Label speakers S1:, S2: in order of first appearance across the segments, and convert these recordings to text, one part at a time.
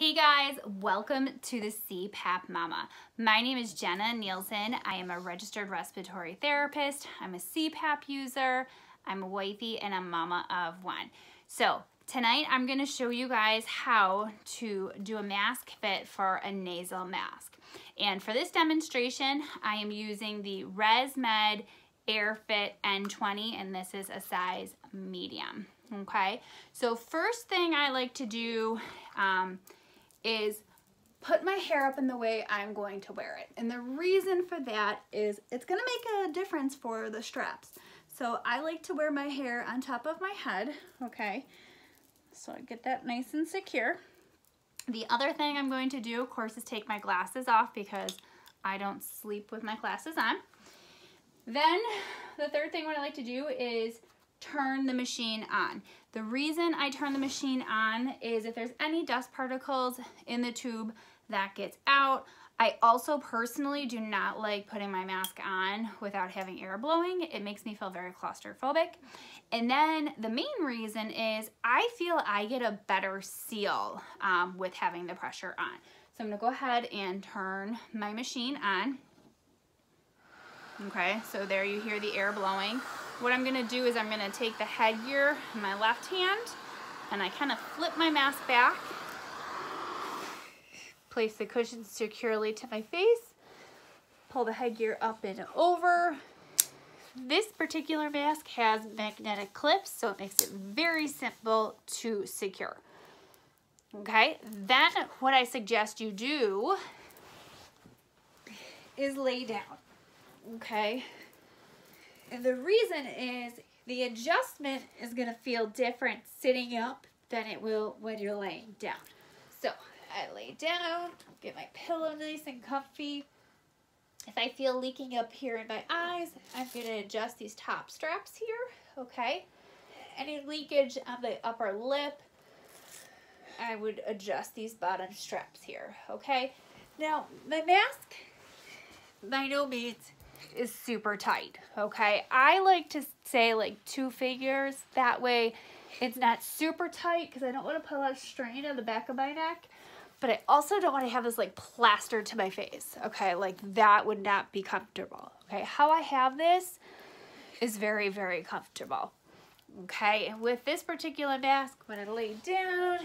S1: Hey guys, welcome to the CPAP Mama. My name is Jenna Nielsen. I am a registered respiratory therapist. I'm a CPAP user. I'm a wifey and a mama of one. So tonight I'm gonna show you guys how to do a mask fit for a nasal mask. And for this demonstration, I am using the ResMed AirFit N20 and this is a size medium, okay? So first thing I like to do um, is put my hair up in the way I'm going to wear it. And the reason for that is it's gonna make a difference for the straps. So I like to wear my hair on top of my head, okay? So I get that nice and secure. The other thing I'm going to do, of course, is take my glasses off because I don't sleep with my glasses on. Then the third thing what I like to do is turn the machine on. The reason I turn the machine on is if there's any dust particles in the tube that gets out. I also personally do not like putting my mask on without having air blowing. It makes me feel very claustrophobic. And then the main reason is I feel I get a better seal um, with having the pressure on. So I'm gonna go ahead and turn my machine on. Okay, so there you hear the air blowing. What I'm gonna do is I'm gonna take the headgear in my left hand and I kind of flip my mask back, place the cushion securely to my face, pull the headgear up and over. This particular mask has magnetic clips, so it makes it very simple to secure. Okay, then what I suggest you do is lay down, okay? And the reason is the adjustment is gonna feel different sitting up than it will when you're laying down. So I lay down, get my pillow nice and comfy. If I feel leaking up here in my eyes, I'm gonna adjust these top straps here, okay? Any leakage on the upper lip, I would adjust these bottom straps here, okay? Now, my mask, by no means is super tight, okay? I like to say like two figures. That way it's not super tight because I don't want to put a lot of strain on the back of my neck. But I also don't want to have this like plastered to my face, okay? Like that would not be comfortable, okay? How I have this is very, very comfortable, okay? And with this particular mask, when I lay down,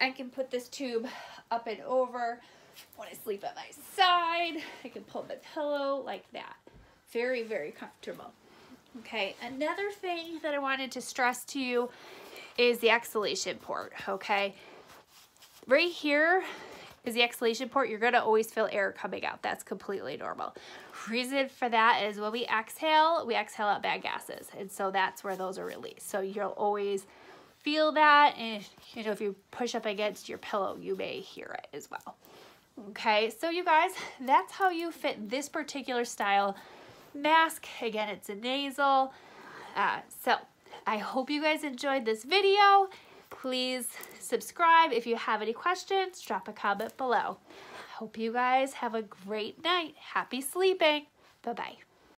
S1: I can put this tube up and over when I sleep at my side. I can pull my pillow like that. Very, very comfortable. Okay, another thing that I wanted to stress to you is the exhalation port, okay? Right here is the exhalation port. You're gonna always feel air coming out. That's completely normal. Reason for that is when we exhale, we exhale out bad gases. And so that's where those are released. So you'll always feel that. And you know, if you push up against your pillow, you may hear it as well. Okay, so you guys, that's how you fit this particular style mask. Again, it's a nasal. Uh, so I hope you guys enjoyed this video. Please subscribe. If you have any questions, drop a comment below. Hope you guys have a great night. Happy sleeping. Bye-bye.